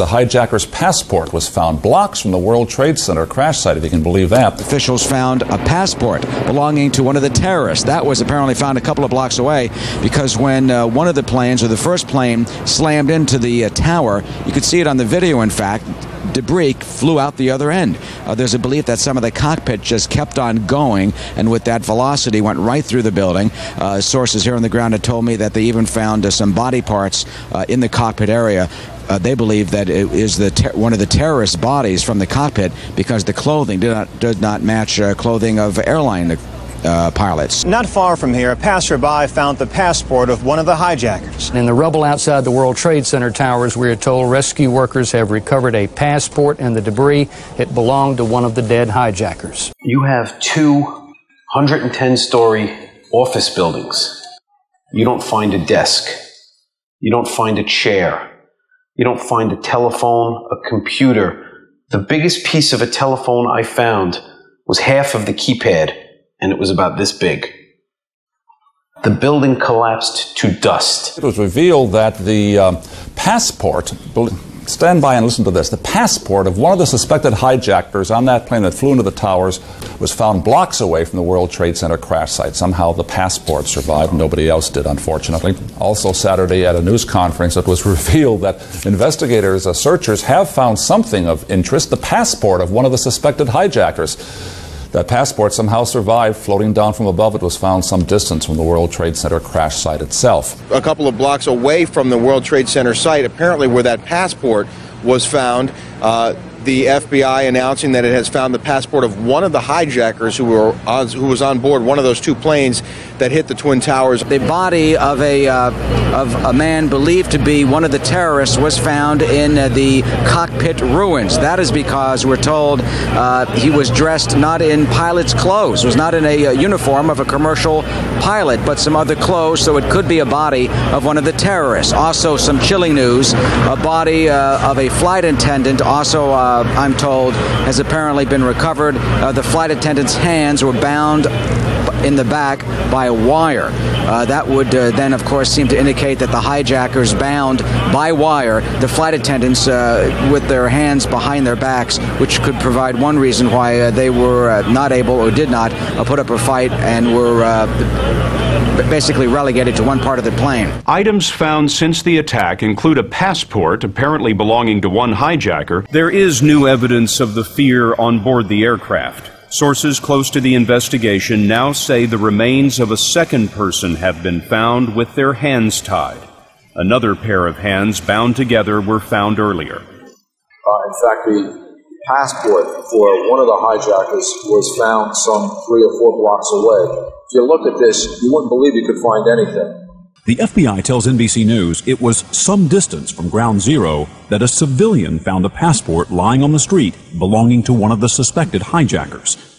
The hijacker's passport was found blocks from the World Trade Center crash site, if you can believe that. Officials found a passport belonging to one of the terrorists. That was apparently found a couple of blocks away because when uh, one of the planes, or the first plane, slammed into the uh, tower, you could see it on the video, in fact, debris flew out the other end. Uh, there's a belief that some of the cockpit just kept on going, and with that velocity, went right through the building. Uh, sources here on the ground have told me that they even found uh, some body parts uh, in the cockpit area. Uh, they believe that it is the one of the terrorist bodies from the cockpit because the clothing did not, does not match uh, clothing of airline uh, pilots. Not far from here, a passerby found the passport of one of the hijackers. In the rubble outside the World Trade Center towers, we are told rescue workers have recovered a passport and the debris. It belonged to one of the dead hijackers. You have two 110 story office buildings. You don't find a desk. You don't find a chair. You don't find a telephone, a computer. The biggest piece of a telephone I found was half of the keypad, and it was about this big. The building collapsed to dust. It was revealed that the um, passport, stand by and listen to this. The passport of one of the suspected hijackers on that plane that flew into the towers was found blocks away from the World Trade Center crash site. Somehow the passport survived. Nobody else did, unfortunately. Also, Saturday at a news conference, it was revealed that investigators, uh, searchers, have found something of interest the passport of one of the suspected hijackers. That passport somehow survived. Floating down from above, it was found some distance from the World Trade Center crash site itself. A couple of blocks away from the World Trade Center site, apparently where that passport was found. Uh, the FBI announcing that it has found the passport of one of the hijackers who were on, who was on board one of those two planes that hit the twin towers. The body of a uh, of a man believed to be one of the terrorists was found in uh, the cockpit ruins. That is because we're told uh, he was dressed not in pilot's clothes, was not in a uh, uniform of a commercial pilot, but some other clothes. So it could be a body of one of the terrorists. Also, some chilling news: a body of a flight attendant, also I'm told, has apparently been recovered. the flight attendant's hands were bound in the back by a wire. Uh, that would uh, then, of course, seem to indicate that the hijackers bound by wire the flight attendants uh, with their hands behind their backs, which could provide one reason why uh, they were uh, not able or did not uh, put up a fight and were basically relegated to one part of the plane. Items found since the attack include a passport apparently belonging to one hijacker. There is new evidence of the fear on board the aircraft. Sources close to the investigation now say the remains of a second person have been found with their hands tied. Another pair of hands bound together were found earlier. Uh, in fact, the passport for one of the hijackers was found some three or four blocks away. If you look at this, you wouldn't believe you could find anything. The FBI tells NBC News it was some distance from ground zero that a civilian found a passport lying on the street belonging to one of the suspected hijackers.